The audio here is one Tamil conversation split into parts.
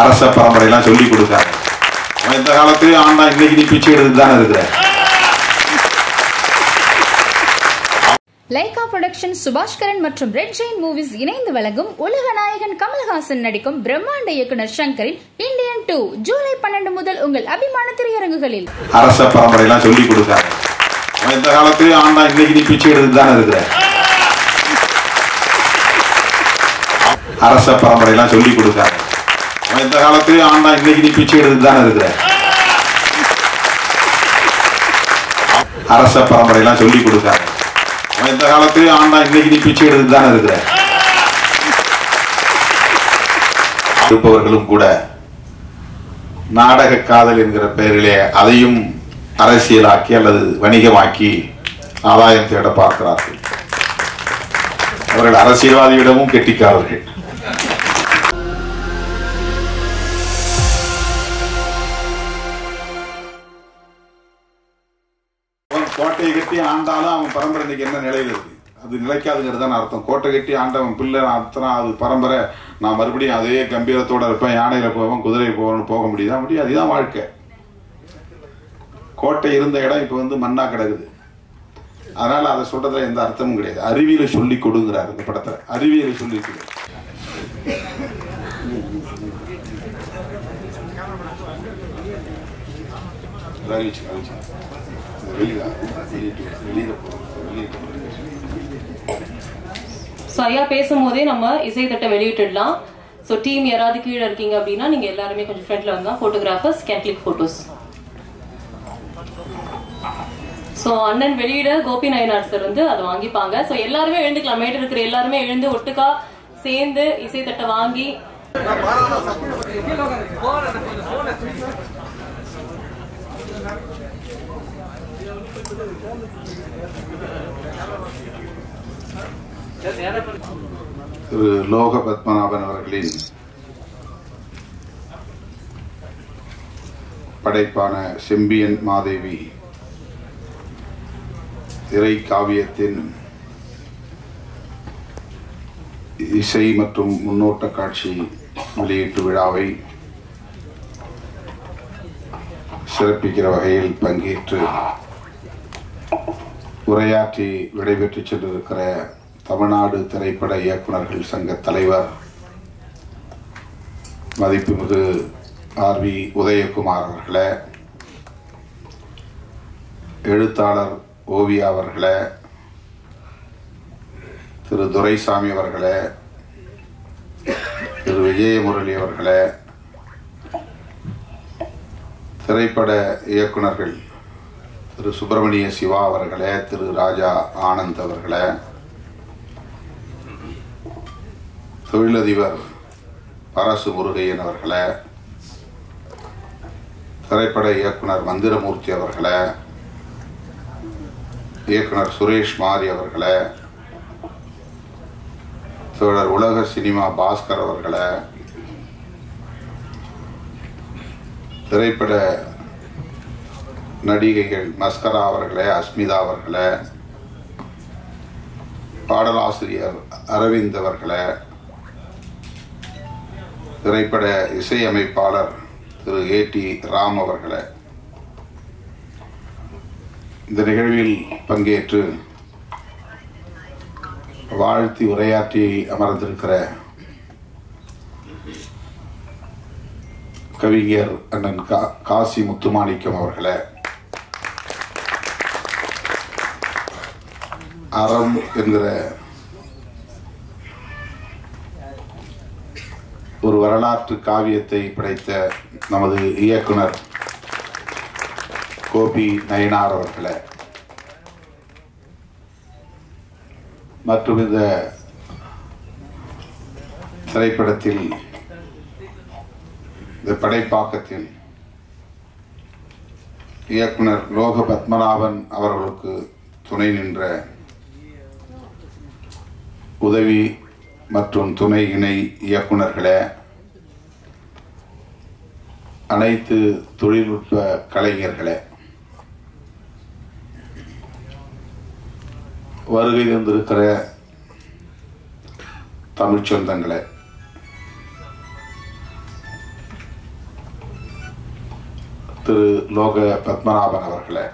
அரச பரம்பரையெல்லாம் சொல்லி கொடுக்காங்க அவன் இந்த காலத்திலேயும் ஆண்டா இன்னைக்கு நீ பிச்சை எடுத்து தானே இருக்கிற? லைகா புரொடக்ஷன் சுபாஷ்கரன் மற்றும் ரெட் ஜெயின் மூவிஸ் இணைந்து வழங்கும் உலக நாயகன் கமல்ஹாசன் நடிக்கும் பிரம்மாண்ட இயக்குனர் சங்கரின் இந்தியன் டூ ஜூலை பன்னெண்டு முதல் உங்கள் அபிமான திரையரங்குகளில். அரச பரம்பரையெல்லாம் சொல்லி கொடுக்காங்க அவன் இந்த காலத்திலேயும் ஆண்டா இன்னைக்கு நீ பிச்சை எடுத்து தானே இருக்கிற? அரச பரம்பரையெல்லாம் சொல்லி கொடுக்காங்க அவன் இந்த ஆண்டா இன்னைக்கு நீ பிச்சை எடுத்து தானே இருக்கிற அரச பரம்பரையெல்லாம் சொல்லி கொடுக்காங்க அவன் இந்த காலத்திலேயும் ஆண்டா இன்னைக்கு நீ பிச்சை எடுத்து தானே இருக்கிற இருப்பவர்களும் கூட நாடக காதல் என்கிற பெயரிலே அதையும் அரசியலாக்கி அல்லது வணிகமாக்கி ஆதாயம் தேட பார்க்கிறார்கள் அவர்கள் அரசியல்வாதியிடமும் கெட்டிக்காரர்கள் கட்டி ஆண்டாலும் அவன் பரம்பரை இன்னைக்கு என்ன நிலையில் இருக்கு? அது நிலைக்காதுங்கிறது தான் அர்த்தம். கோட்டை கட்டி ஆண்டவன் பிள்ளை அர்த்தம் அது பரம்பரை. நான் மறுபடியும் அதே கம்பீரத்தோட இருப்பேன். யானையில் போவேன் குதிரை போவேன் போக முடியுதா? முடியும் அதுதான் வாழ்க்கை. கோட்டை இருந்த இடம் இப்போ வந்து மண்ணாக கிடக்குது. அதனால் அதை சொல்கிறதுல எந்த அர்த்தமும் கிடையாது. அறிவியலை சொல்லி கொடுங்கிறார் இந்த படத்தில். அறிவியலை சொல்லி கொடு. அறிவிச்சு அறிவிச்சு வெளியில வெளியிட்டு வெளியில போறோம் வெளியிட்டு ஸோ ஐயா பேசும்போதே நம்ம இசை தட்டை வெளியிட்டுடலாம். ஸோ டீம் யாராவது கீழே இருக்கீங்க அப்படின்னா நீங்கள் எல்லாருமே கொஞ்சம் ஃப்ரண்ட்ல வந்தால் photographers can click photos so அண்ணன் வெளியிட கோபி நயனார் சார் வந்து அதை வாங்கிப்பாங்க. ஸோ எல்லாருமே எழுந்துக்கலாம். மேட்டு இருக்கிற எல்லாருமே எழுந்து ஒட்டுக்கா சேர்ந்து இசை தட்டை வாங்கி திரு லோக பத்மநாபன் அவர்களின் படைப்பான செம்பியன் மாதேவி திரை காவியத்தின் இசை மற்றும் முன்னோட்ட காட்சி வெளியீட்டு விழாவை சிறப்பிக்கிற வகையில் பங்கேற்று உரையாற்றி விடைபெற்று சென்றிருக்கிற தமிழ்நாடு திரைப்பட இயக்குனர்கள் சங்க தலைவர் மதிப்புமிகு ஆர் வி உதயகுமார் அவர்களே எழுத்தாளர் ஓவியா அவர்களே திரு துரைசாமி அவர்களே திரு விஜயமுரளி அவர்களே திரைப்பட இயக்குனர்கள் திரு சுப்பிரமணிய சிவா அவர்களே திரு ராஜா ஆனந்த் அவர்களே தொழிலதிபர் பரசு முருகையன் அவர்களை திரைப்பட இயக்குனர் மந்திரமூர்த்தி அவர்களை இயக்குனர் சுரேஷ் மாரி அவர்களை தோழர் உலக சினிமா பாஸ்கர் அவர்களை திரைப்பட நடிகைகள் மஸ்கரா அவர்களே அஸ்மிதா அவர்களை பாடலாசிரியர் அரவிந்த் அவர்களை திரைப்பட இசையமைப்பாளர் திரு ஏ டி ராம் அவர்களை. இந்த நிகழ்வில் பங்கேற்று வாழ்த்தி உரையாற்றி அமர்ந்திருக்கிற கவிஞர் அண்ணன் கா காசி முத்துமாணிக்கம் அவர்களை. அறம் என்கிற ஒரு வரலாற்று காவியத்தை படைத்த நமது இயக்குனர் கோபி நயினார் அவர்களை. மற்றும் இந்த திரைப்படத்தில் இந்த படைப்பாக்கத்தில் இயக்குனர் லோக பத்மநாபன் அவர்களுக்கு துணை நின்ற உதவி மற்றும் துணை இணை இயக்குனர்களே அனைத்து தொழில்நுட்ப கலைஞர்களே வருகை தந்திருக்கிற தமிழ்ச் சொந்தங்களே திரு லோக பத்மநாபன் அவர்களே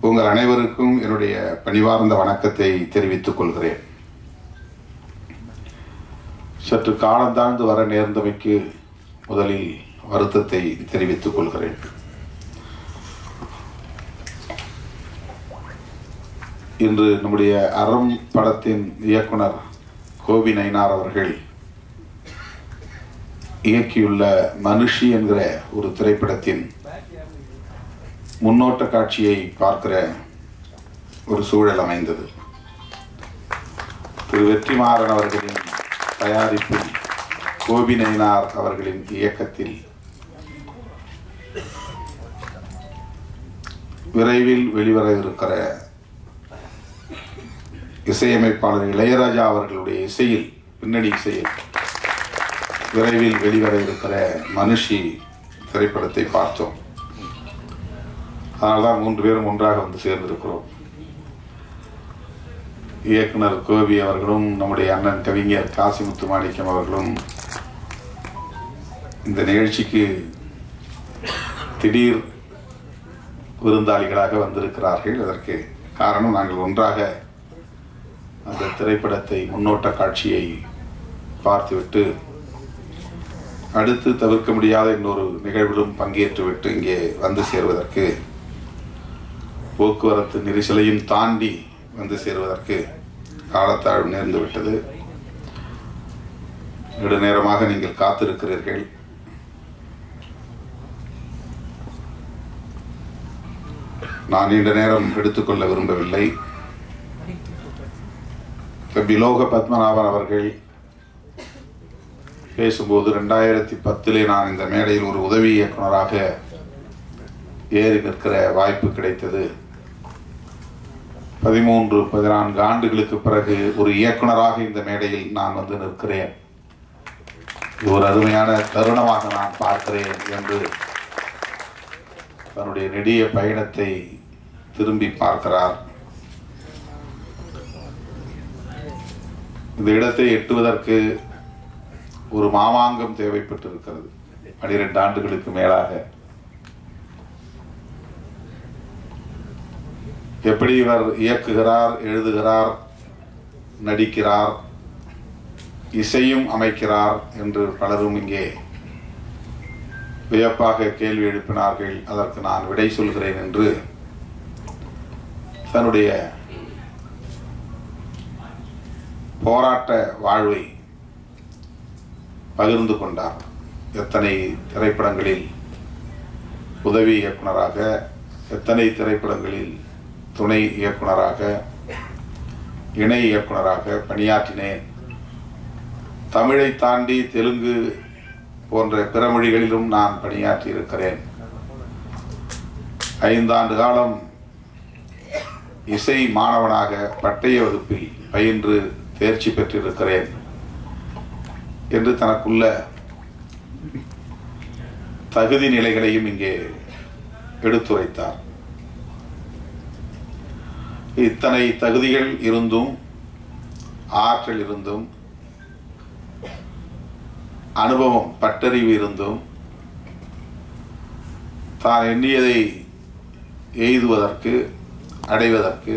உங்கள் அனைவருக்கும் என்னுடைய பணிவார்ந்த வணக்கத்தை தெரிவித்துக் கொள்கிறேன். சற்று காலந்தாழ்ந்து வர நேர்ந்தமைக்கு முதலில் வருத்தத்தை தெரிவித்துக் கொள்கிறேன். இன்று நம்முடைய அறம் படத்தின் இயக்குனர் கோபி நயினார் அவர்கள் இயக்கியுள்ள மனுஷி என்கிற ஒரு திரைப்படத்தின் முன்னோட்ட காட்சியை பார்க்கிற ஒரு சூழல் அமைந்தது. திரு வெற்றிமாறன் அவர்களின் தயாரிப்பில் கோபிநயினார் அவர்களின் இயக்கத்தில். விரைவில் வெளிவர இருக்கிற இசையமைப்பாளர் இளையராஜா அவர்களுடைய இசையில் பின்னணி இசையில் விரைவில் வெளிவர இருக்கிற மனுஷி திரைப்படத்தை பார்த்தோம். அதனால்தான் மூன்று பேரும் ஒன்றாக வந்து சேர்ந்திருக்கிறோம். இயக்குனர் கோபி அவர்களும் நம்முடைய அண்ணன் கவிஞர் காசிமுத்து மாணிக்கம் அவர்களும் இந்த நிகழ்ச்சிக்கு திடீர் விருந்தாளிகளாக வந்திருக்கிறார்கள். அதற்கு காரணம் நாங்கள் ஒன்றாக அந்த திரைப்படத்தை முன்னோட்ட காட்சியை பார்த்துவிட்டு அடுத்து தவிர்க்க முடியாத இன்னொரு நிகழ்விலும் பங்கேற்றுவிட்டு இங்கே வந்து சேர்வதற்கு போக்குவரத்து நெரிசலையும் தாண்டி வந்து சேருவதற்கு காலத்தாழ்வு நேர்ந்து விட்டது. நெடுநேரமாக நீங்கள் காத்திருக்கிறீர்கள். நான் நீண்ட நேரம் எடுத்துக்கொள்ள விரும்பவில்லை. பிலோக பத்மநாபன் அவர்கள் பேசும்போது ரெண்டாயிரத்தி பத்திலே நான் இந்த மேடையில் ஒரு உதவி இயக்குனராக ஏறி நிற்கிற வாய்ப்பு கிடைத்தது. பதிமூன்று பதினான்கு ஆண்டுகளுக்கு பிறகு ஒரு இயக்குனராக இந்த மேடையில் நான் வந்து நிற்கிறேன். இது ஒரு அருமையான தருணமாக நான் பார்க்கிறேன் என்று தன்னுடைய நெடிய பயணத்தை திரும்பி பார்க்கிறார். இந்த இடத்தை எட்டுவதற்கு ஒரு மாமாங்கம் தேவைப்பட்டிருக்கிறது. பனிரெண்டு ஆண்டுகளுக்கு மேலாக. எப்படி இவர் இயக்குகிறார் எழுதுகிறார் நடிக்கிறார் இசையும் அமைக்கிறார் என்று பலரும் இங்கே வியப்பாக கேள்வி எழுப்பினார்கள். அதற்கு நான் விடை சொல்கிறேன் என்று தன்னுடைய போராட்ட வாழ்வை பகிர்ந்து கொண்டார். எத்தனை திரைப்படங்களில் உதவி இயக்குனராக எத்தனை திரைப்படங்களில் துணை இயக்குனராக இணை இயக்குனராக பணியாற்றினேன். தமிழை தாண்டி தெலுங்கு போன்ற பிற மொழிகளிலும் நான் பணியாற்றி இருக்கிறேன் ஐந்தாண்டு காலம் இசை மாணவனாக பட்டய வகுப்பில் பயின்று தேர்ச்சி பெற்றிருக்கிறேன் என்று தனக்குள்ள தகுதி நிலைகளையும் இங்கே எடுத்துரைத்தார். இத்தனை தகுதிகள் இருந்தும் ஆற்றல் இருந்தும் அனுபவம் பட்டறிவு இருந்தும் தான் எண்ணியதை எய்துவதற்கு அடைவதற்கு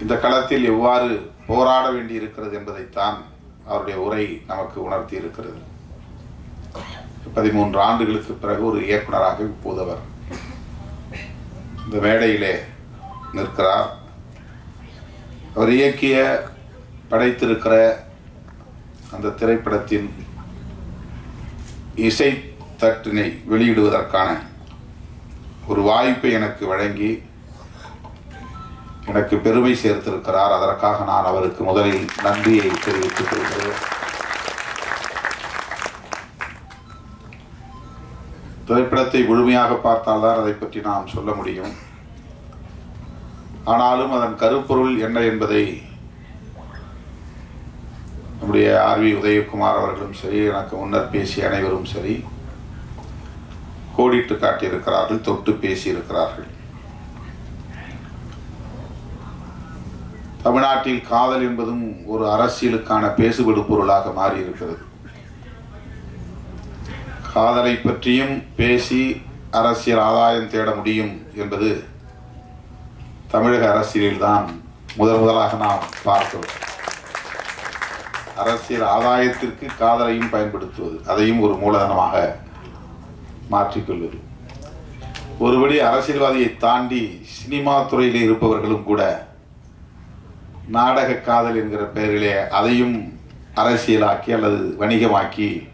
இந்த களத்தில் எவ்வாறு போராட வேண்டியிருக்கிறது என்பதைத்தான் அவருடைய உரை நமக்கு உணர்த்தி இருக்கிறது பதிமூன்று ஆண்டுகளுக்கு பிறகு ஒரு இயக்குனராக இப்போது அவர் இந்த மேடையிலே நிற்கிறார் அவர் இயக்கிய படைத்திருக்கிற அந்த திரைப்படத்தின் இசை தட்டினை வெளியிடுவதற்கான ஒரு வாய்ப்பை எனக்கு வழங்கி எனக்கு பெருமை சேர்த்திருக்கிறார். அதற்காக நான் அவருக்கு முதலில் நன்றியை தெரிவித்துக் கொள்கிறேன். திரைப்படத்தை முழுமையாக பார்த்தால்தான் அதை பற்றி நாம் சொல்ல முடியும். ஆனாலும் அதன் கருப்பொருள் என்ன என்பதை நம்முடைய ஆர்வி உதயகுமார் அவர்களும் சரி எனக்கு முன்னர் பேசிய அனைவரும் சரி கோடிட்டு காட்டியிருக்கிறார்கள் தொட்டு பேசியிருக்கிறார்கள். தமிழ்நாட்டில் காதல் என்பதும் ஒரு அரசியலுக்கான பேசுபடு பொருளாக மாறியிருக்கிறது. காதலை பற்றியும் பேசி அரசியல் ஆதாயம் தேட முடியும் என்பது தமிழக அரசியலில்தான் முதல் முதலாக நாம் பார்த்தோம். அரசியல் ஆதாயத்திற்கு காதலையும் பயன்படுத்துவது அதையும் ஒரு மூலதனமாக மாற்றிக்கொள்வது. ஒருபடி அரசியல்வாதியை தாண்டி சினிமா துறையில் இருப்பவர்களும் கூட நாடக காதல் என்கிற பெயரிலே அதையும் அரசியலாக்கி அல்லது வணிகமாக்கி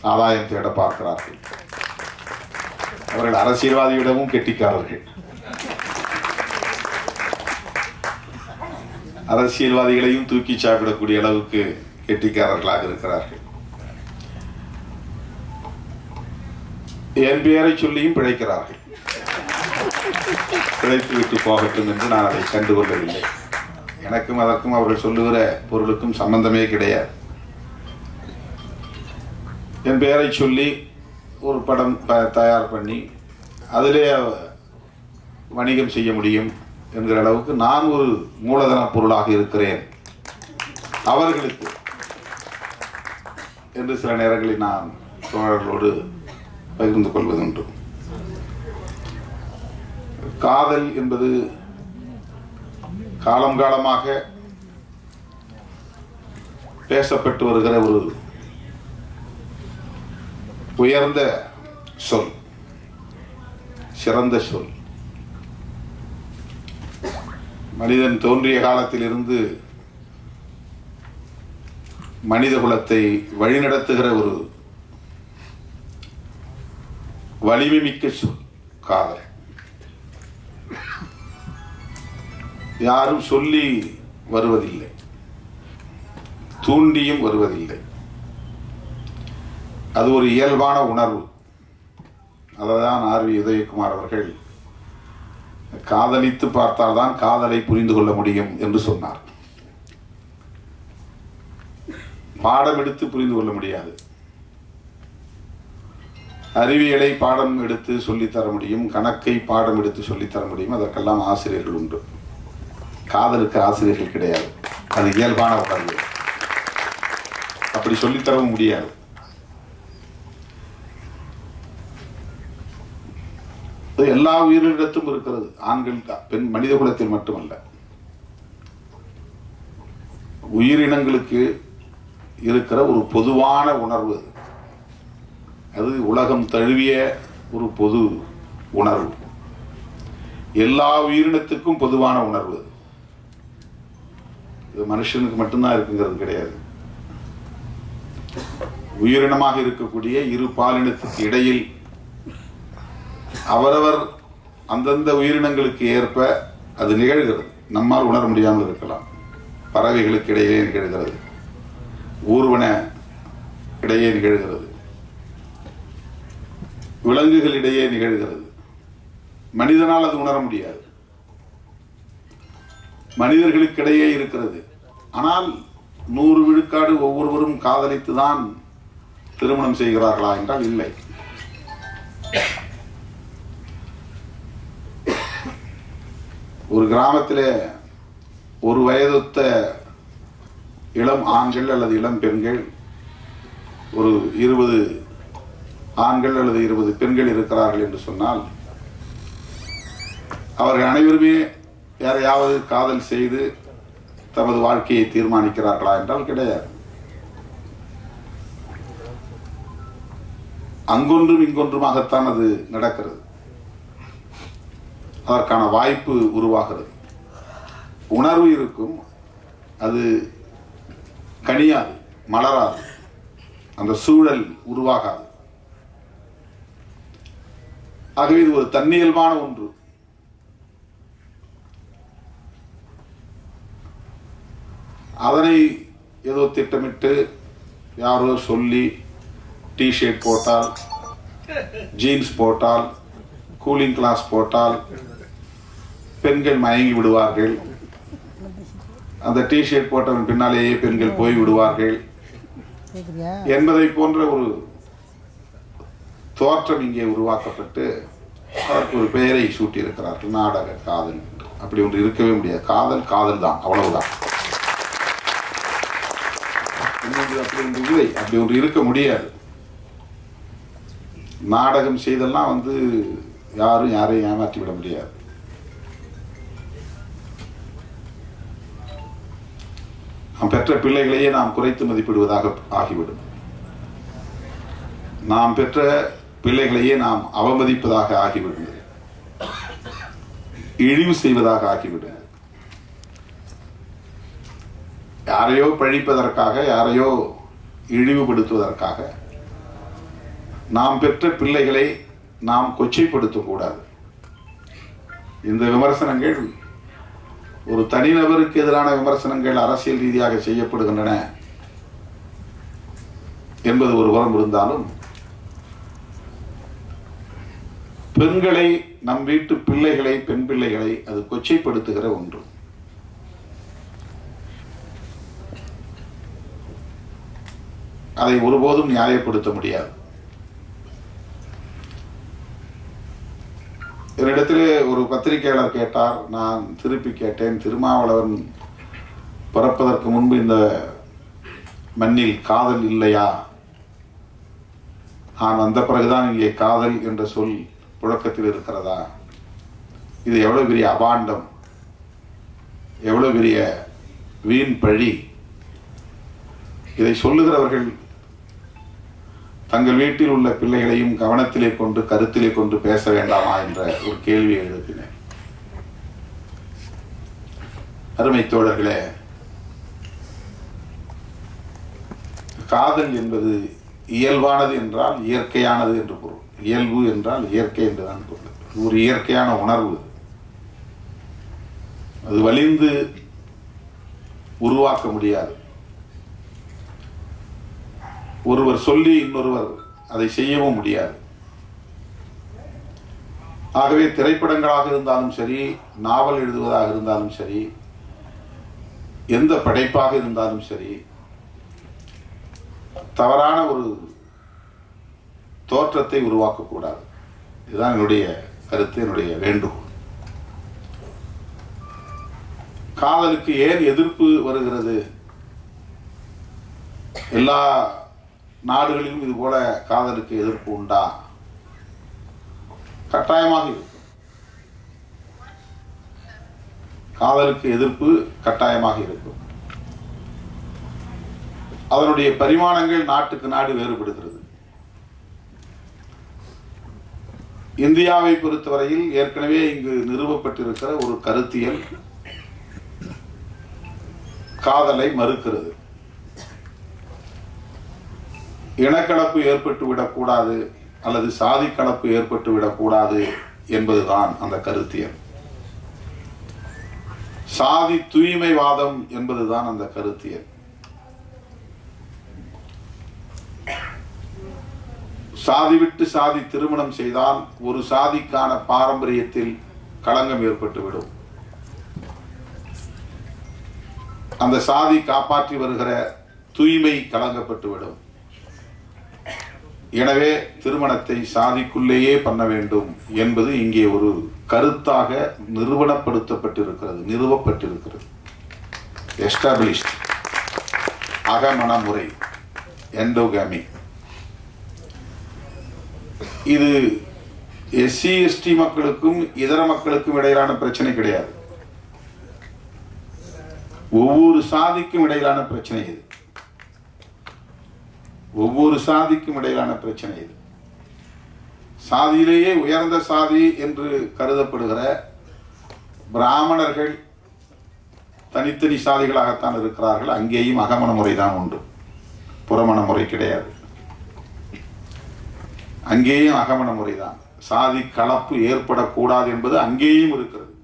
ஆதாயம் தேட பார்க்கிறார்கள். அவர்கள் அரசியல்வாதியிடமும் கெட்டிக்காரர்கள். அரசியல்வாதிகளையும் தூக்கி சாப்பிடக்கூடிய அளவுக்கு கெட்டிக்காரர்களாக இருக்கிறார்கள். என் பெயரை சொல்லியும் பிழைக்கிறார்கள். பிழைத்து விட்டு போகட்டும் என்று நான் அதை கண்டுகொள்ளவில்லை. எனக்கும் அதற்கும் அவர்கள் சொல்லுகிற பொருளுக்கும் சம்பந்தமே கிடையாது. என் பெயரை சொல்லி ஒரு படம் தயார் பண்ணி அதிலே வணிகம் செய்ய முடியும். என்கிற அளவுக்கு நான் ஒரு மூலதன பொருளாக இருக்கிறேன். அவர்களுக்கு. என்று சில நேரங்களில் நான் தோழர்களோடு பகிர்ந்து கொள்வதுண்டு காதல் என்பது காலம் காலமாக பேசப்பட்டு வருகிற ஒரு உயர்ந்த சொல் சிறந்த சொல். மனிதன் தோன்றிய காலத்திலிருந்து மனித குலத்தை வழிநடத்துகிற ஒரு வலிமைமிக்க சொல் காதல். யாரும் சொல்லி வருவதில்லை. தூண்டியும் வருவதில்லை. அது ஒரு இயல்பான உணர்வு. அதைதான் ஆர் வி உதயகுமார் அவர்கள் காதலித்து பார்த்தால்தான் காதலை புரிந்து கொள்ள முடியும் என்று சொன்னார். பாடம் எடுத்து புரிந்து கொள்ள முடியாது. அறிவியலை பாடம் எடுத்து சொல்லித்தர முடியும் கணக்கை பாடம் எடுத்து சொல்லித்தர முடியும் அதற்கெல்லாம் ஆசிரியர்கள் உண்டு. காதலுக்கு ஆசிரியர்கள் கிடையாது. அது இயல்பான உணர்வு. அப்படி சொல்லித்தரவும் முடியாது. அது எல்லா உயிரிடத்தும் இருக்கிறது. ஆண்கள் பெண் மனித குலத்தில் மட்டுமல்ல. உயிரினங்களுக்கு இருக்கிற ஒரு பொதுவான உணர்வு. அது. உலகம் தழுவிய ஒரு பொது உணர்வு. எல்லா உயிரினத்துக்கும் பொதுவான உணர்வு. இது மனுஷனுக்கு மட்டும்தான் இருக்குங்கிறது கிடையாது. உயிரினமாக இருக்கக்கூடிய இரு பாலினத்துக்கு இடையில் அவரவர் அந்தந்த உயிரினங்களுக்கு ஏற்ப அது நிகழ்கிறது. நம்மால் உணர முடியாமல் இருக்கலாம். பறவைகளுக்கு இடையே நிகழ்கிறது. ஊர்வன இடையே நிகழ்கிறது. விலங்குகளிடையே நிகழ்கிறது. மனிதனால் அது உணர முடியாது. மனிதர்களுக்கிடையே இருக்கிறது. ஆனால் நூறு விழுக்காடு ஒவ்வொருவரும் காதலித்து தான் திருமணம் செய்கிறார்களா என்றால் இல்லை. ஒரு கிராமத்திலே ஒரு வயதுத்த இளம் ஆண்கள் அல்லது இளம் பெண்கள் ஒரு இருபது ஆண்கள் அல்லது இருபது பெண்கள் இருக்கிறார்கள் என்று சொன்னால் அவர்கள் அனைவருமே யாரையாவது காதல் செய்து தமது வாழ்க்கையை தீர்மானிக்கிறார்களா என்றால் கிடையாது. அங்கொன்றும் இங்கொன்றுமாகத்தான் அது நடக்கிறது. அதற்கான வாய்ப்பு உருவாகிறது. உணர்வு இருக்கும் அது கனியாது மலராது. அந்த சூழல் உருவாகாது. ஆகவே இது ஒரு தன்னியல்பான ஒன்று. அதனை ஏதோ திட்டமிட்டு யாரோ சொல்லி டிஷர்ட் போட்டால் ஜீன்ஸ் போட்டால் கூலிங் கிளாஸ் போட்டால் பெண்கள் மயங்கி விடுவார்கள். அந்த டிஷர்ட் போட்டவன் பின்னாலேயே பெண்கள் போய் விடுவார்கள். என்பதை போன்ற ஒரு தோற்றம் இங்கே உருவாக்கப்பட்டு அதற்கு ஒரு பெயரை சூட்டியிருக்கிறார்கள். நாடக காதல். அப்படி ஒன்று இருக்கவே முடியாது. காதல் காதல் தான் அவ்வளவுதான் அப்படி ஒன்று இல்லை. அப்படி ஒன்று இருக்க முடியாது. நாடகம் செய்தெல்லாம் வந்து யாரும் யாரையும் ஏமாற்றி விட முடியாது. நாம் பெற்ற பிள்ளைகளையே நாம் குறைத்து மதிப்பிடுவதாக ஆகிவிடும். நாம் பெற்ற பிள்ளைகளையே நாம் அவமதிப்பதாக ஆகிவிடுகிறது இழிவு செய்வதாக ஆகிவிடுகிறது யாரையோ பழிப்பதற்காக யாரையோ இழிவுபடுத்துவதற்காக நாம் பெற்ற பிள்ளைகளை நாம் கொச்சைப்படுத்தக்கூடாது. இந்த விமர்சனங்கள் ஒரு தனிநபருக்கு எதிரான விமர்சனங்கள் அரசியல் ரீதியாக செய்யப்படுகின்றன என்பது ஒரு புறம் இருந்தாலும் பெண்களை நம் வீட்டு பிள்ளைகளை பெண் பிள்ளைகளை அது கொச்சைப்படுத்துகிற ஒன்று. அதை ஒருபோதும் நியாயப்படுத்த முடியாது. என்னிடத்தில் ஒரு பத்திரிகையாளர் கேட்டார் நான் திருப்பி கேட்டேன். திருமாவளவன் பிறப்பதற்கு முன்பு இந்த மண்ணில் காதல் இல்லையா? நான் வந்த பிறகுதான் இங்கே காதல் என்ற சொல் புழக்கத்தில் இருக்கிறதா? இது எவ்வளோ பெரிய அபாண்டம் எவ்வளோ பெரிய வீண் பழி. இதை சொல்லுகிறவர்கள் தங்கள் வீட்டில் உள்ள பிள்ளைகளையும் கவனத்திலே கொண்டு கருத்திலே கொண்டு பேச வேண்டாமா என்ற ஒரு கேள்வியை எழுப்பினேன். அருமை தோழர்களே காதல் என்பது இயல்பானது என்றால் இயற்கையானது என்று பொருள். இயல்பு என்றால் இயற்கை என்றுதான் பொருள். ஒரு இயற்கையான உணர்வு. அது வலிந்து உருவாக்க முடியாது. ஒருவர் சொல்லி இன்னொருவர் அதை செய்யவும் முடியாது. ஆகவே திரைப்படங்களாக இருந்தாலும் சரி நாவல் எழுதுவதாக இருந்தாலும் சரி எந்த படைப்பாக இருந்தாலும் சரி தவறான ஒரு தோற்றத்தை உருவாக்கக்கூடாது. இதுதான் என்னுடைய கருத்து என்னுடைய வேண்டுகோள். காதலுக்கு ஏன் எதிர்ப்பு வருகிறது? எல்லா நாடுகளிலும் இது போல காதலுக்கு எதிர்ப்பு உண்டா? கட்டாயமாக இருக்கும். காதலுக்கு எதிர்ப்பு கட்டாயமாக இருக்கும். அதனுடைய பரிமாணங்கள் நாட்டுக்கு நாடு வேறுபடுகிறது. இந்தியாவை பொறுத்தவரையில் ஏற்கனவே இங்கு நிறுவப்பட்டிருக்கிற ஒரு கருத்தியல் காதலை மறுக்கிறது. இனக்கலப்பு ஏற்பட்டு விடக்கூடாது அல்லது சாதி கலப்பு ஏற்பட்டு விடக்கூடாது என்பதுதான் அந்த கருத்தியல். சாதி தூய்மைவாதம் என்பதுதான் அந்த கருத்தியல். சாதி விட்டு சாதி திருமணம் செய்தால் ஒரு சாதிக்கான பாரம்பரியத்தில் களங்கம் ஏற்பட்டுவிடும் அந்த சாதி காப்பாற்றி வருகிற தூய்மை கலங்கப்பட்டுவிடும் எனவே திருமணத்தை சாதிக்குள்ளேயே பண்ண வேண்டும் என்பது இங்கே ஒரு கருத்தாக நிறுவனப்படுத்தப்பட்டிருக்கிறது நிறுவப்பட்டிருக்கிறது. எஸ்டாப்ளிஷ்ட் அகமண முறை எண்டோகாமி இது எஸ்சி எஸ்டி மக்களுக்கும் இதர மக்களுக்கும் இடையிலான பிரச்சனை கிடையாது. ஒவ்வொரு சாதிக்கும் இடையிலான பிரச்சனை இது. ஒவ்வொரு சாதிக்கும் இடையிலான பிரச்சனை இது. சாதியிலேயே உயர்ந்த சாதி என்று கருதப்படுகிற பிராமணர்கள் தனித்தனி சாதிகளாகத்தான் இருக்கிறார்கள். அங்கேயும் அகமண முறைதான் உண்டு. புறமண முறை கிடையாது. அங்கேயும் அகமண முறை தான். சாதி கலப்பு ஏற்படக்கூடாது என்பது அங்கேயும் இருக்கிறது.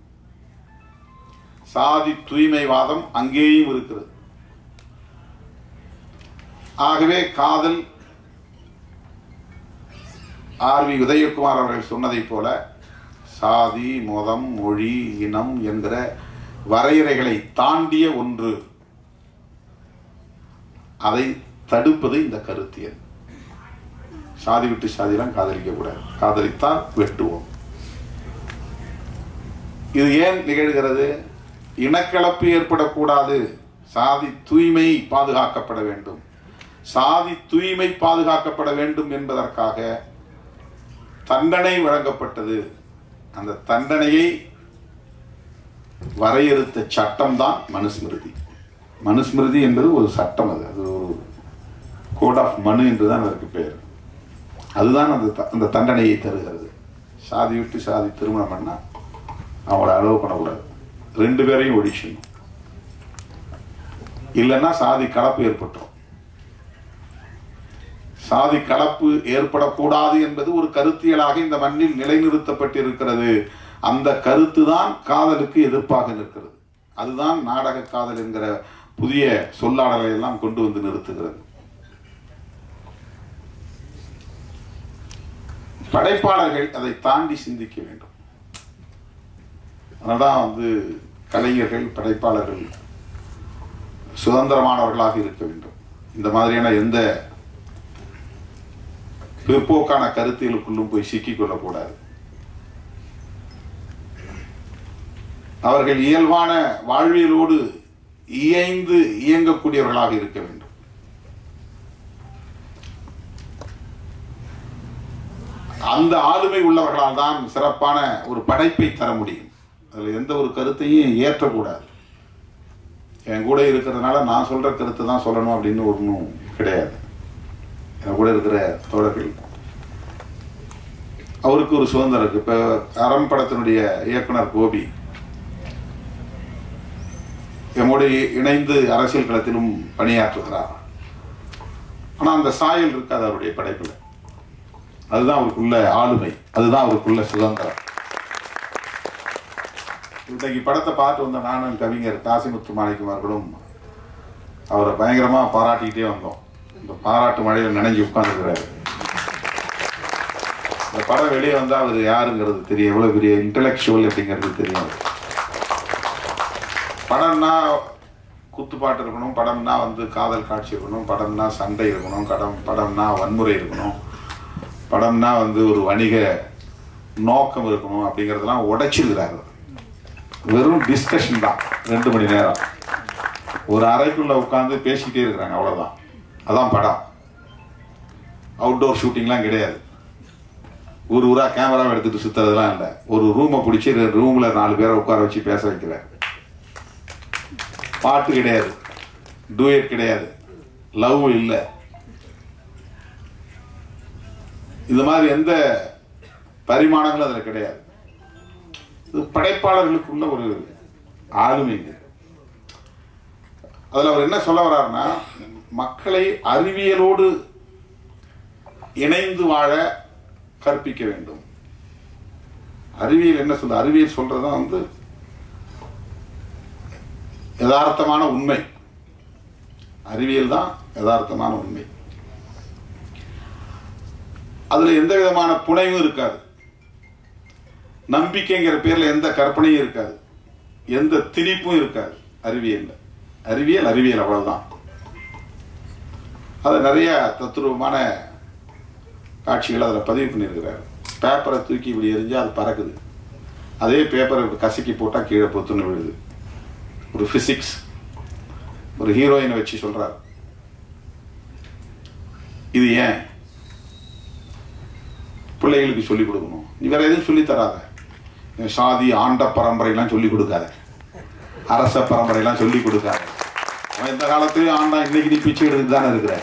சாதி தூய்மைவாதம் அங்கேயும் இருக்கிறது. ஆகவே காதல் ஆர் வி உதயகுமார் அவர்கள் சொன்னதைப் போல சாதி மதம் மொழி இனம் என்கிற வரையறைகளை தாண்டிய ஒன்று. அதை தடுப்பது இந்த கருத்தியல் சாதி விட்டு சாதியெல்லாம் காதலிக்க கூடாது. காதலித்தால் வெட்டுவோம். இது ஏன் நிகழ்கிறது? இனக்கலப்பு ஏற்படக்கூடாது. சாதி தூய்மை பாதுகாக்கப்பட வேண்டும். சாதி தூய்மை பாதுகாக்கப்பட வேண்டும் என்பதற்காக தண்டனை வழங்கப்பட்டது. அந்த தண்டனையை வரையறுத்த சட்டம் தான் மனுஸ்மிருதி. மனுஸ்மிருதி என்பது ஒரு சட்டம் அது. அது ஒரு கோட் ஆஃப் மனு என்று தான் அதற்கு பெயர். அதுதான் அந்த த- அந்த தண்டனையை தருகிறது. சாதி விட்டு சாதி திருமணம் பண்ணால் அவங்கள அலோவ் பண்ணக்கூடாது. ரெண்டு பேரையும் ஒழிச்சிடணும் இல்லைன்னா சாதி கலப்பு ஏற்பட்டுரும். சாதி கலப்பு ஏற்படக்கூடாது என்பது ஒரு கருத்தியலாக இந்த மண்ணில் நிலைநிறுத்தப்பட்டிருக்கிறது. அந்த கருத்து தான் காதலுக்கு எதிர்ப்பாக நிற்கிறது. அதுதான் நாடக காதல் என்கிற புதிய சொல்லாடலை எல்லாம் கொண்டு வந்து நிறுத்துகிறது. படைப்பாளர்கள் அதை தாண்டி சிந்திக்க வேண்டும். அதனால்தான் வந்து கலைஞர்கள் படைப்பாளர்கள் சுதந்திரமானவர்களாக இருக்க வேண்டும். இந்த மாதிரியான எந்த பிற்போக்கான கருத்தியலுக்குள்ளும் போய் சிக்கிக் கொள்ளக்கூடாது அவர்கள் இயல்பான வாழ்வியலோடு இயைந்து இயங்கக்கூடியவர்களாக இருக்க வேண்டும். அந்த ஆளுமை உள்ளவர்களால் தான் சிறப்பான ஒரு படைப்பை தர முடியும். அதில் எந்த ஒரு கருத்தையும் ஏற்றக்கூடாது. என் கூட இருக்கிறதுனால நான் சொல்ற கருத்தை தான் சொல்லணும் அப்படின்னு ஒன்றும் கிடையாது. கூட இருக்கிற தோழர்கள் அவருக்கு ஒரு சுதந்திரம் இருக்கு. இப்ப அறம் படத்தினுடைய இயக்குனர் கோபி எம்மோடு இணைந்து அரசியல் களத்திலும் பணியாற்றுகிறார். ஆனா அந்த சாயல் இருக்காது அவருடைய படைப்புல. அதுதான் அவருக்குள்ள ஆளுமை. அதுதான் அவருக்குள்ள சுதந்திரம். இன்றைக்கு படத்தை பார்த்து வந்த நானும் கவிஞர் காசிமுத்து மாணிக்குமார்களும் அவரை பயங்கரமா பாராட்டிக்கிட்டே வந்தோம். இந்த பாராட்டு மழையில் நினைஞ்சு உட்காந்துக்கிறாரு இந்த படம் வெளியே வந்தால் அவர் யாருங்கிறது தெரியும். எவ்வளோ பெரிய இன்டலெக்சுவல் அப்படிங்கிறது தெரியும் படம்னா குத்துப்பாட்டு இருக்கணும் படம்னா வந்து காதல் காட்சி இருக்கணும் படம்னா சண்டை இருக்கணும் கடம் படம்னா வன்முறை இருக்கணும் படம்னா வந்து ஒரு வணிக நோக்கம் இருக்கணும் அப்படிங்கிறதெல்லாம் உடைச்சிருக்கிறாரு. வெறும் டிஸ்கஷன் தான். ரெண்டு மணி நேரம். ஒரு அறைக்குள்ளே உட்காந்து பேசிக்கிட்டே இருக்கிறாங்க அவ்வளோதான் அதான் படம். அவுட்டோர் ஷூட்டிங்லாம் கிடையாது. ஊர் ஊராக கேமராவை எடுத்துட்டு சுற்றுறதுலாம் இல்லை. ஒரு ரூமை பிடிச்சி ரூமில் நாலு பேரை உட்கார வச்சு பேச வைக்கிறேன் பாட்டு கிடையாது. டூயட் கிடையாது. லவ் இல்லை. இந்த மாதிரி எந்த பரிமாணங்களும் அதுல கிடையாது. இது படைப்பாளர்களுக்குள்ள ஒரு ஆளுமை அதில் அவர் என்ன சொல்ல வர்றாருன்னா மக்களை அறிவியலோடு இணைந்து வாழ கற்பிக்க வேண்டும். அறிவியல் என்ன சொல்ல அறிவியல் சொல்றதுதான் வந்து யதார்த்தமான உண்மை. அறிவியல் தான் யதார்த்தமான உண்மை. அதுல எந்த விதமான புனைவும் இருக்காது. நம்பிக்கைங்கிற பேர்ல எந்த கற்பனையும் இருக்காது. எந்த திணிப்பும் இருக்காது அறிவியலில். அறிவியல் அறிவியல் அவ்வளவுதான். அது நிறைய தத்துருவமான காட்சிகள் அதில் பதிவு பண்ணியிருக்கிறார். பேப்பரை தூக்கி இப்படி எரிஞ்சால் அது பறக்குது. அதே பேப்பரை இப்படி கசக்கி போட்டால் கீழே பொத்துன்னு விழுது. ஒரு ஃபிசிக்ஸ் ஒரு ஹீரோயினை வச்சு சொல்கிறார் இது ஏன்? பிள்ளைகளுக்கு சொல்லிக் கொடுக்கணும். நீ வேற எதுவும் சொல்லித்தராத சாதி ஆண்ட பரம்பரையெல்லாம் சொல்லிக் கொடுக்காத. அரச பரம்பரையெல்லாம் சொல்லிக் கொடுக்காத. அவன் இந்த காலத்திலையும் ஆண்டா இன்னைக்கு நீ பிச்சை எடுத்து தானே இருக்கிற?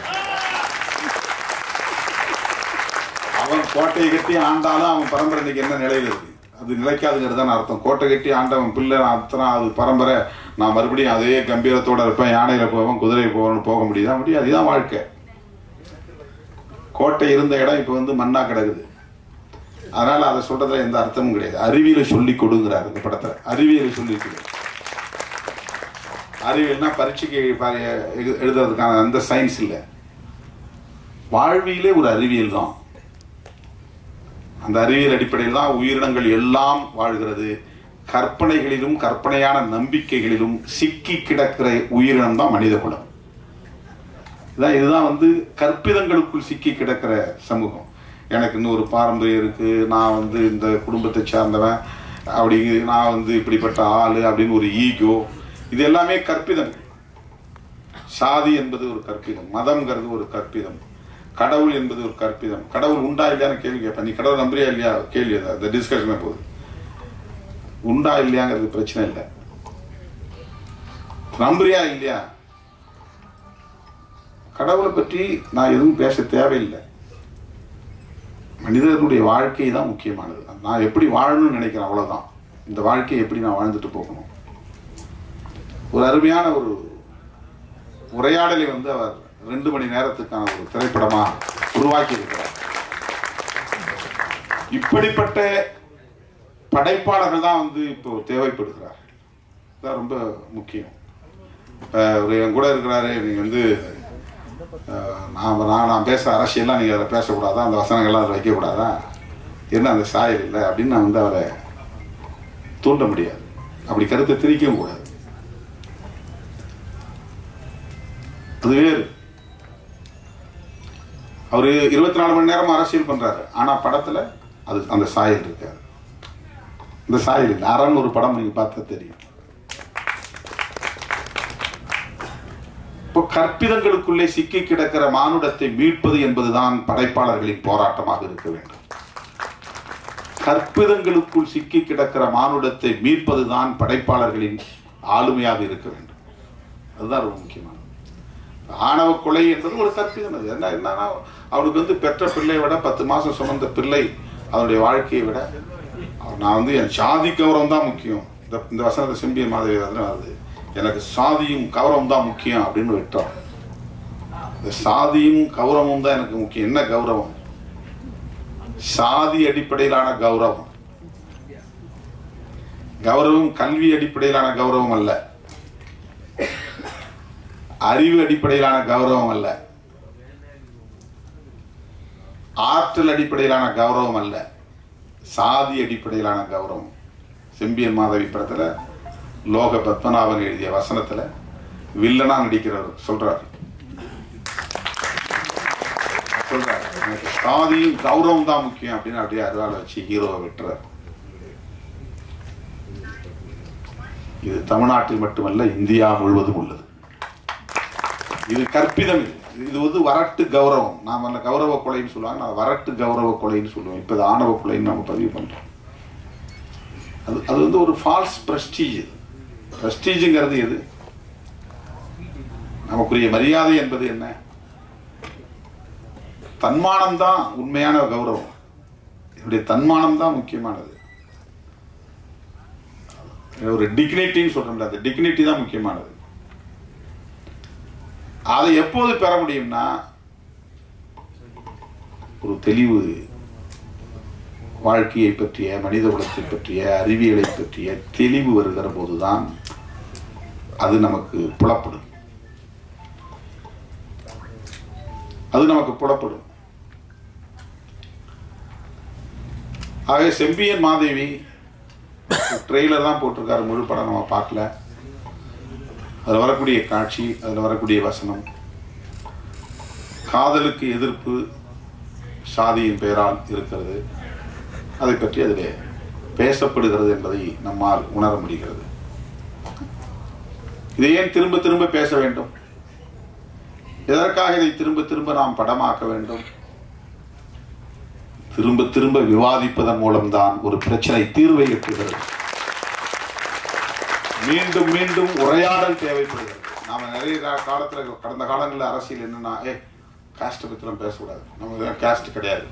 அவன் கோட்டையை கட்டி ஆண்டாலும் அவன் பரம்பரை இன்னைக்கு என்ன நிலையில இருக்கு? அது நிலைக்காதுங்கிறது தான் அர்த்தம். கோட்டை கட்டி ஆண்டவன் பிள்ளை அத்தனை அது பரம்பரை. நான் மறுபடியும் அதே கம்பீரத்தோட இருப்பேன். யானையில போவேன் குதிரை போவேன்னு போக முடியுதா? முடியாது. அதுதான் வாழ்க்கை. கோட்டை இருந்த இடம் இப்போ வந்து மண்ணா கிடக்குது. அதனால அதை சொல்றதுல எந்த அர்த்தமும் கிடையாது. அறிவியலை சொல்லி கொடுங்கிறார் இந்த படத்தில். அறிவியலை சொல்லி கொடு அறிவியல்னா பரீட்சைக்கு எழு- எழுதுறதுக்கான அந்த சயின்ஸ் இல்லை. வாழ்வியலே ஒரு அறிவியல் தான். அந்த அறிவியல் அடிப்படையில் தான் உயிரினங்கள் எல்லாம் வாழ்கிறது. கற்பனைகளிலும் கற்பனையான நம்பிக்கைகளிலும் சிக்கி கிடக்கிற உயிரினம் தான் மனித குலம். இதான் இதுதான் வந்து கற்பிதங்களுக்குள் சிக்கி கிடக்கிற சமூகம். எனக்கு இன்னும் ஒரு பாரம்பரியம் இருக்குது நான் வந்து இந்த குடும்பத்தை சார்ந்தவன். அப்படி நான் வந்து இப்படிப்பட்ட ஆள் அப்படின்னு ஒரு ஈகோ இது எல்லாமே கற்பிதம். சாதி என்பது ஒரு கற்பிதம். மதம்ங்கிறது ஒரு கற்பிதம். கடவுள் என்பது ஒரு கற்பிதம். கடவுள் உண்டா இல்லையான்னு கேள்வி கேட்பேன். நீ கடவுள் நம்புறியா இல்லையா? கேள்வி அந்த டிஸ்கஷன் போகுது. உண்டா இல்லையாங்கிறது பிரச்சனை இல்லை. நம்புறியா இல்லையா? கடவுளை பற்றி நான் எதுவும் பேச தேவையில்லை. மனிதர்களுடைய வாழ்க்கை தான் முக்கியமானது. நான் எப்படி வாழணும்னு நினைக்கிறேன். அவ்வளோதான் இந்த வாழ்க்கையை எப்படி நான் வாழ்ந்துட்டு போகணும்? ஒரு அருமையான ஒரு உரையாடலை வந்து அவர் ரெண்டு மணி நேரத்துக்கான ஒரு திரைப்படமாக உருவாக்கி இருக்கிறார் இப்படிப்பட்ட படைப்பாளர்கள் தான் வந்து இப்போ தேவைப்படுகிறார். தான் ரொம்ப முக்கியம். இப்போ ஒரு என் கூட இருக்கிறாரு நீங்கள் வந்து நாம் நான் நான் நான் பேசுகிற அரசியல்லாம் நீங்கள் அதில் பேசக்கூடாதா? அந்த வசனங்கள்லாம் அதில் வைக்கக்கூடாதா? என்ன அந்த சாயல் இல்லை அப்படின்னு நான் வந்து அவரை தூண்ட முடியாது. அப்படி கருத்தை திரிக்கவும் கூடாது. அது வேறு அவரு இருபத்தி நாலு மணி நேரம் அரசியல் பண்றாரு. ஆனா படத்துல அது அந்த சாயல் இருக்காது. இந்த சாயல் இல்லை. அறன்னு ஒரு படம் நீங்க பார்த்தா தெரியும். இப்போ கற்பிதங்களுக்குள்ளே சிக்கி கிடக்கிற மானுடத்தை மீட்பது என்பதுதான் படைப்பாளர்களின் போராட்டமாக இருக்க வேண்டும். கற்பிதங்களுக்குள் சிக்கி கிடக்கிற மானுடத்தை மீட்பதுதான் படைப்பாளர்களின் ஆளுமையாக இருக்க வேண்டும். அதுதான் ரொம்ப முக்கியமான ஆணவ கொலை என்பது ஒரு கற்பிதம் அது. என்ன என்னன்னா அவனுக்கு வந்து பெற்ற பிள்ளையை விட பத்து மாசம் சுமந்த பிள்ளை அவனுடைய வாழ்க்கையை விட நான் வந்து என் சாதி கௌரவம் தான் முக்கியம். இந்த இந்த வசனத்தை செம்பிய மாதிரி வருது எனக்கு சாதியும் கௌரவம் தான் முக்கியம் அப்படின்னு விட்டோம். இந்த சாதியும் கௌரவமும் தான் எனக்கு முக்கியம். என்ன கௌரவம்? சாதி அடிப்படையிலான கௌரவம். கௌரவம் கல்வி அடிப்படையிலான கௌரவம் அல்ல. அறிவு அடிப்படையிலான கௌரவம் அல்ல. ஆற்றல் அடிப்படையிலான கௌரவம் அல்ல. சாதி அடிப்படையிலான கௌரவம். செம்பியன் மாதவி படத்தில் லோக பத்மநாபன் எழுதிய வசனத்தில் வில்லனா நடிக்கிறவர் சொல்றார். சொல்றாரு. எனக்கு சாதியும் கௌரவம் தான் முக்கியம் அப்படின்னு அப்படியே அருவாள் வச்சு ஹீரோவை விட்டுறார். இது தமிழ்நாட்டில் மட்டுமல்ல இந்தியா முழுவதும் உள்ளது. இது கற்பிதம் இது. வந்து வரட்டு கௌரவம். நாம் அந்த கௌரவ கொலைன்னு சொல்லுவாங்க. நான் வரட்டு கௌரவ கொலைன்னு சொல்லுவோம் இப்போ இது ஆணவ கொலைன்னு நம்ம பதிவு பண்ணுறோம் அது அது வந்து ஒரு ஃபால்ஸ் ப்ரெஸ்டீஜ் இது. ப்ரெஸ்டீஜுங்கிறது எது? நமக்குரிய மரியாதை என்பது என்ன? தன்மானம் தான் உண்மையான கௌரவம். என்னுடைய தன்மானம் தான் முக்கியமானது ஒரு டிக்னிட்டின்னு சொல்றோம்ல அந்த டிக்னிட்டி தான் முக்கியமானது. அதை எப்போது பெற முடியும்னா ஒரு தெளிவு வாழ்க்கையை பற்றிய மனித குலத்தை பற்றிய அறிவியலை பற்றிய தெளிவு வருகிற போதுதான் அது நமக்கு புலப்படும். அது நமக்கு புலப்படும். ஆக செம்பியன் மாதேவி ட்ரெய்லர் தான் போட்டிருக்காரு முழு படம் நம்ம பார்க்கல. அதில் வரக்கூடிய காட்சி அதில் வரக்கூடிய வசனம். காதலுக்கு எதிர்ப்பு சாதியின் பெயரால் இருக்கிறது. அதை பற்றி அதில் பேசப்படுகிறது என்பதை நம்மால் உணர முடிகிறது. இதை ஏன் திரும்ப திரும்ப பேச வேண்டும்? எதற்காக இதை திரும்ப திரும்ப நாம் படமாக்க வேண்டும்? திரும்ப திரும்ப விவாதிப்பதன் மூலம்தான் ஒரு பிரச்சனை தீர்வை எட்டுகிறது. மீண்டும் மீண்டும் உரையாடல் தேவைப்படுகிறது. நாம நிறைய காலத்தில் காலத்துல கடந்த காலங்களில் அரசியல் என்னன்னா ஏ காஸ்ட் பற்றிலாம் பேசக்கூடாது. நமக்கு காஸ்ட் கிடையாது.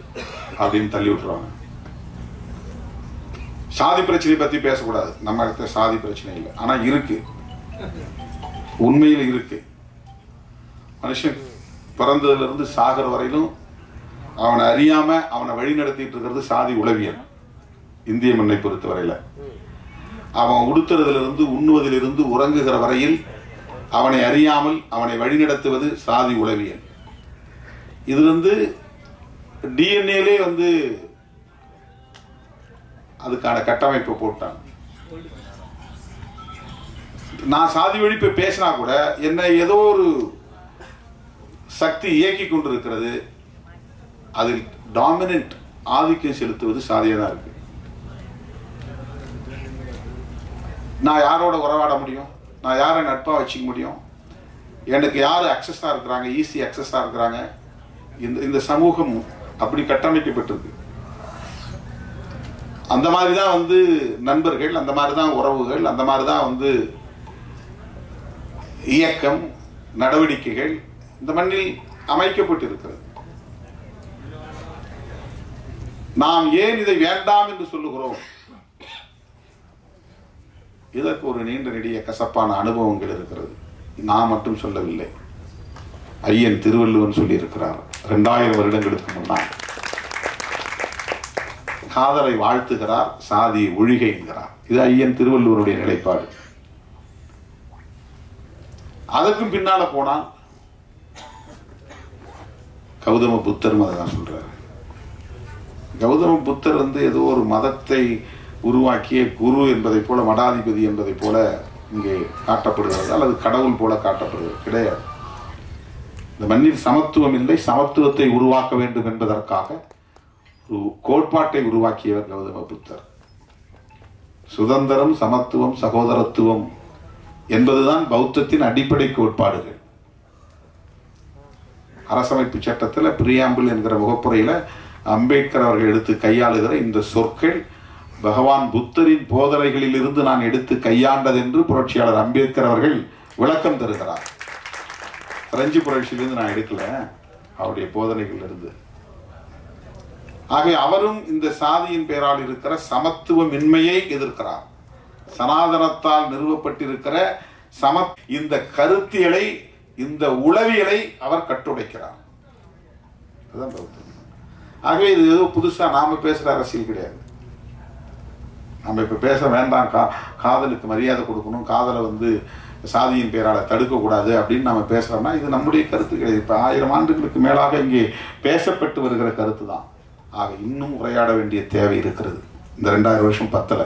அப்படின்னு தள்ளி விட்டுருவாங்க. சாதி பிரச்சனை பத்தி பேசக்கூடாது. நம்ம இடத்துல சாதி பிரச்சனை இல்லை. ஆனா இருக்கு. உண்மையில் இருக்கு. மனுஷன் பிறந்ததுல இருந்து வரையிலும் அவனை அறியாம அவனை வழி நடத்திட்டு இருக்கிறது சாதி உளவியல். இந்திய மண்ணை பொறுத்தவரையில. அவன் உடுத்துறதிலிருந்து உண்ணுவதிலிருந்து உறங்குகிற வரையில் அவனை அறியாமல் அவனை வழிநடத்துவது சாதி உளவியல். இது வந்து டிஎன்ஏலே வந்து அதுக்கான கட்டமைப்பை போட்டான். நான் சாதி ஒழிப்பை பேசினா கூட என்னை ஏதோ ஒரு சக்தி இயக்கி கொண்டிருக்கிறது. அதில் டாமினன்ட் ஆதிக்கம் செலுத்துவது சாதியாக தான் இருக்கு. நான் யாரோட உறவாட முடியும்? நான் யாரை நட்பாக வச்சுக்க முடியும்? எனக்கு யார் அக்சஸாக இருக்கிறாங்க? ஈஸி அக்சஸாக இருக்கிறாங்க? இந்த இந்த சமூகம் அப்படி கட்டமைக்கப்பட்டிருக்கு. அந்த மாதிரி தான் வந்து நண்பர்கள் அந்த மாதிரி தான் உறவுகள் அந்த மாதிரி தான் வந்து இயக்கம் நடவடிக்கைகள் இந்த மண்ணில் அமைக்கப்பட்டிருக்கிறது. நாம் ஏன் இதை வேண்டாம் என்று சொல்லுகிறோம்? இதற்கு ஒரு நீண்ட நெடிய கசப்பான அனுபவங்கள் இருக்கிறது. நான் மட்டும் சொல்லவில்லை. ஐயன் திருவள்ளுவன் சொல்லியிருக்கிறார் ரெண்டாயிரம் வருடங்களுக்கு முன்னால். காதலை வாழ்த்துகிறார் சாதி ஒழிகை என்கிறார். இது ஐயன் திருவள்ளுவருடைய நிலைப்பாடு. அதற்கும் பின்னால போனால் கௌதம புத்தரும் தான் சொல்றாரு. கௌதம புத்தர் வந்து ஏதோ ஒரு மதத்தை உருவாக்கிய குரு என்பதை போல மடாதிபதி என்பதை போல இங்கே காட்டப்படுகிறது. அல்லது கடவுள் போல காட்டப்படுகிறது. கிடையாது. இந்த மண்ணில் சமத்துவம் இல்லை. சமத்துவத்தை உருவாக்க வேண்டும் என்பதற்காக ஒரு கோட்பாட்டை உருவாக்கியவர் கௌதம புத்தர். சுதந்திரம் சமத்துவம் சகோதரத்துவம் என்பதுதான் பௌத்தத்தின் அடிப்படை கோட்பாடுகள். அரசமைப்பு சட்டத்தில் பிரியாம்பிள் என்கிற முகப்புறையில் அம்பேத்கர் அவர்கள் எடுத்து கையாளுகிற இந்த சொற்கள் பகவான் புத்தரின் போதனைகளில் இருந்து நான் எடுத்து கையாண்டது என்று புரட்சியாளர் அம்பேத்கர் அவர்கள் விளக்கம் தருகிறார். பிரெஞ்சு புரட்சியிலிருந்து நான் எடுக்கல அவருடைய போதனைகளில் இருந்து ஆகவே அவரும் இந்த சாதியின் பெயரால் இருக்கிற சமத்துவமின்மையை எதிர்க்கிறார். சனாதனத்தால் நிறுவப்பட்டிருக்கிற சம இந்த கருத்தியலை இந்த உளவியலை அவர் கட்டுடைக்கிறார். அதுதான் ஆகவே இது ஏதோ புதுசா நாம பேசுற அரசியல் கிடையாது. நம்ம இப்போ பேச வேண்டாம். கா காதலுக்கு மரியாதை கொடுக்கணும். காதலை வந்து சாதியின் பெயரால தடுக்கக்கூடாது அப்படின்னு நம்ம பேசுகிறோம்னா இது நம்முடைய கருத்து கிடையாது இப்போ ஆயிரம் ஆண்டுகளுக்கு மேலாக இங்கே பேசப்பட்டு வருகிற கருத்து தான். ஆக இன்னும் உரையாட வேண்டிய தேவை இருக்கிறது. இந்த ரெண்டாயிரம் வருஷம் பத்தலை.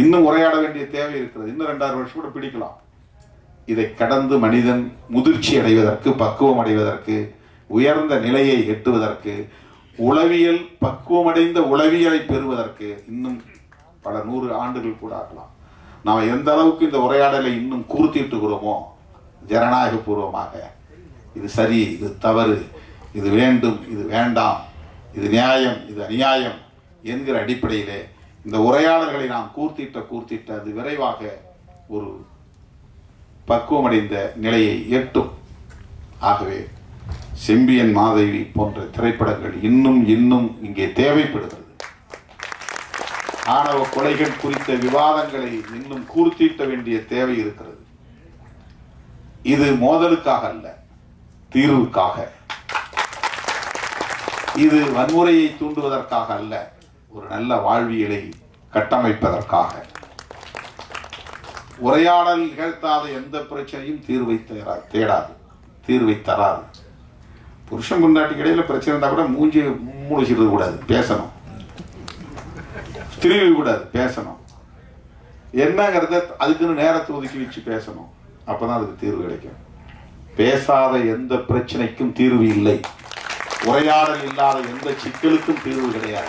இன்னும் உரையாட வேண்டிய தேவை இருக்கிறது. இன்னும் ரெண்டாயிரம் வருஷம் கூட பிடிக்கலாம். இதை கடந்து மனிதன் முதிர்ச்சி அடைவதற்கு பக்குவம் அடைவதற்கு உயர்ந்த நிலையை எட்டுவதற்கு உளவியல் பக்குவமடைந்த உளவியலை பெறுவதற்கு இன்னும் பல நூறு ஆண்டுகள் கூட ஆகலாம். நாம் எந்த அளவுக்கு இந்த உரையாடலை இன்னும் கூர்த்திட்டுகிறோமோ ஜனநாயக பூர்வமாக இது சரி இது தவறு இது வேண்டும் இது வேண்டாம் இது நியாயம் இது அநியாயம் என்கிற அடிப்படையிலே இந்த உரையாடல்களை நாம் கூர்த்திட்ட கூர்த்திட்ட அது விரைவாக ஒரு பக்குவமடைந்த நிலையை எட்டும். ஆகவே செம்பியன் மாதேவி போன்ற திரைப்படங்கள் இன்னும் இன்னும் இங்கே தேவைப்படுகிறது. ஆணவ கொலைகள் குறித்த விவாதங்களை இன்னும் கூர்த்தீட்ட வேண்டிய தேவை இருக்கிறது. இது மோதலுக்காக அல்ல தீர்வுக்காக. இது வன்முறையை தூண்டுவதற்காக அல்ல ஒரு நல்ல வாழ்வியலை கட்டமைப்பதற்காக. உரையாடல் நிகழ்த்தாத எந்த பிரச்சனையும் தீர்வை தேரா- தேடாது. தீர்வை தராது. புருஷன் பொண்டாட்டிக்கு இடையில பிரச்சனை இருந்தா கூட மூஞ்சி மூடிச்சிட்டு கூடாது. பேசணும். திரும்பி கூடாது. பேசணும். என்னங்கிறத அதுக்குன்னு நேரத்தை ஒதுக்கி வச்சு பேசணும். அப்பதான் அதுக்கு தீர்வு கிடைக்கும். பேசாத எந்த பிரச்சனைக்கும் தீர்வு இல்லை. உரையாடல் இல்லாத எந்த சிக்கலுக்கும் தீர்வு கிடையாது.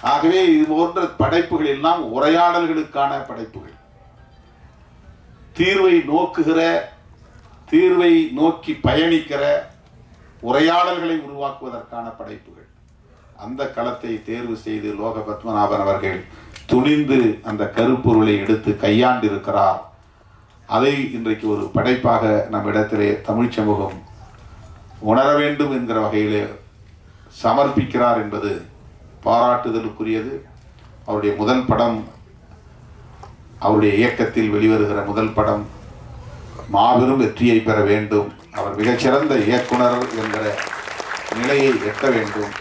ஆகவே இது போன்ற படைப்புகள் எல்லாம் உரையாடல்களுக்கான படைப்புகள். தீர்வை நோக்குகிற தீர்வை நோக்கி பயணிக்கிற உரையாடல்களை உருவாக்குவதற்கான படைப்புகள். அந்த களத்தை தேர்வு செய்து லோக பத்மநாபன் அவர்கள் துணிந்து அந்த கருப்பொருளை எடுத்து கையாண்டிருக்கிறார். அதை இன்றைக்கு ஒரு படைப்பாக நம் இடத்திலே தமிழ் சமூகம் உணர வேண்டும் என்கிற வகையிலே சமர்ப்பிக்கிறார் என்பது பாராட்டுதலுக்குரியது. அவருடைய முதல் படம் அவருடைய இயக்கத்தில் வெளிவருகிற முதல் படம் மாபெரும் வெற்றியை பெற வேண்டும். அவர் மிகச்சிறந்த இயக்குனர் என்கிற நிலையை எட்ட வேண்டும்.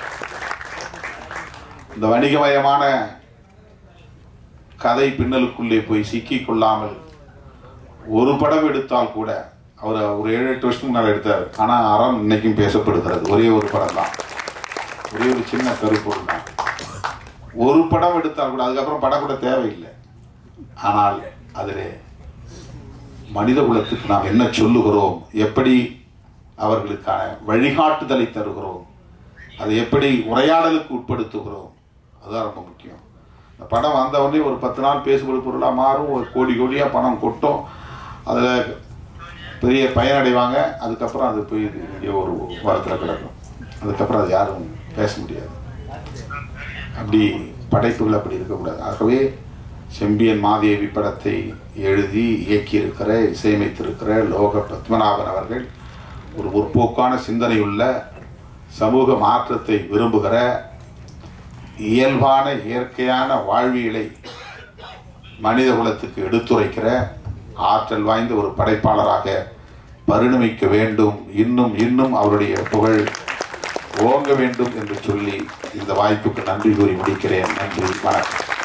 இந்த வணிகமயமான கதை பின்னலுக்குள்ளே போய் சிக்கிக் கொள்ளாமல் ஒரு படம் எடுத்தால் கூட அவர் ஒரு ஏழு எட்டு வருஷத்துக்கு முன்னால் எடுத்தார். ஆனால் அறம் இன்னைக்கும் பேசப்படுகிறது. ஒரே ஒரு படம் தான். ஒரே ஒரு சின்ன கருப்பொருள் தான். ஒரு படம் எடுத்தால் கூட அதுக்கப்புறம் படம் கூட தேவையில்லை. ஆனால் அதிலே மனித குலத்துக்கு நாம் என்ன சொல்லுகிறோம்? எப்படி அவர்களுக்கான வழிகாட்டுதலை தருகிறோம்? அதை எப்படி உரையாடலுக்கு உட்படுத்துகிறோம்? அதுதான் ரொம்ப முக்கியம். இந்த படம் வந்தவொடனே ஒரு பத்து நாள் பேசுபடு பொருளாக மாறும். ஒரு கோடி கோடியாக பணம் கொட்டும். அதில் பெரிய பயனடைவாங்க. அதுக்கப்புறம் அது போய் ஒரு வாரத்தில் கிடக்கும். அதுக்கப்புறம் அது யாரும் பேச முடியாது. அப்படி படைப்புகள் அப்படி இருக்கக்கூடாது. ஆகவே செம்பியன் மாதேவி படத்தை எழுதி இயக்கியிருக்கிற இசையமைத்திருக்கிற லோக பத்மநாபன் அவர்கள் ஒரு முற்போக்கான சிந்தனையுள்ள சமூக மாற்றத்தை விரும்புகிற இயல்பான இயற்கையான வாழ்வியலை மனித குலத்துக்கு எடுத்துரைக்கிற ஆற்றல் வாய்ந்த ஒரு படைப்பாளராக பரிணமிக்க வேண்டும். இன்னும் இன்னும் அவருடைய புகழ் ஓங்க வேண்டும் என்று சொல்லி இந்த வாய்ப்புக்கு நன்றி கூறி முடிக்கிறேன். நன்றி வணக்கம்.